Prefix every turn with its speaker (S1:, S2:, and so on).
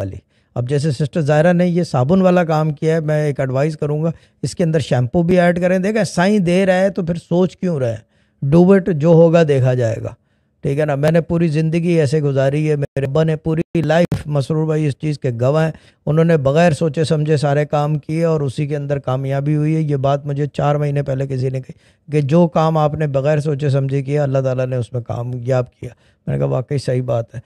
S1: वाली अब जैसे सिस्टर ज़ायरा ने ये साबुन वाला काम किया है, मैं एक एडवाइस करूँगा, इसके अंदर शैम्पू भी ऐड करें। देखा, साई दे रहा है तो फिर सोच क्यों रहा है? डू इट जो होगा देखा जाएगा। ठीक है ना? मैंने पूरी ज़िंदगी ऐसे गुजारी है, मेरे अब्बा ने पूरी लाइफ मसरूर भाई इस चीज़ के गवाह हैं। उन्होंने बगैर सोचे समझे सारे काम किए और उसी के अंदर कामयाबी हुई है। ये बात मुझे चार महीने पहले किसी ने कही कि जो काम आपने बगैर सोचे समझे किया, अल्लाह ताला ने उसमें कामयाब किया। मैंने कहा, वाकई सही बात है।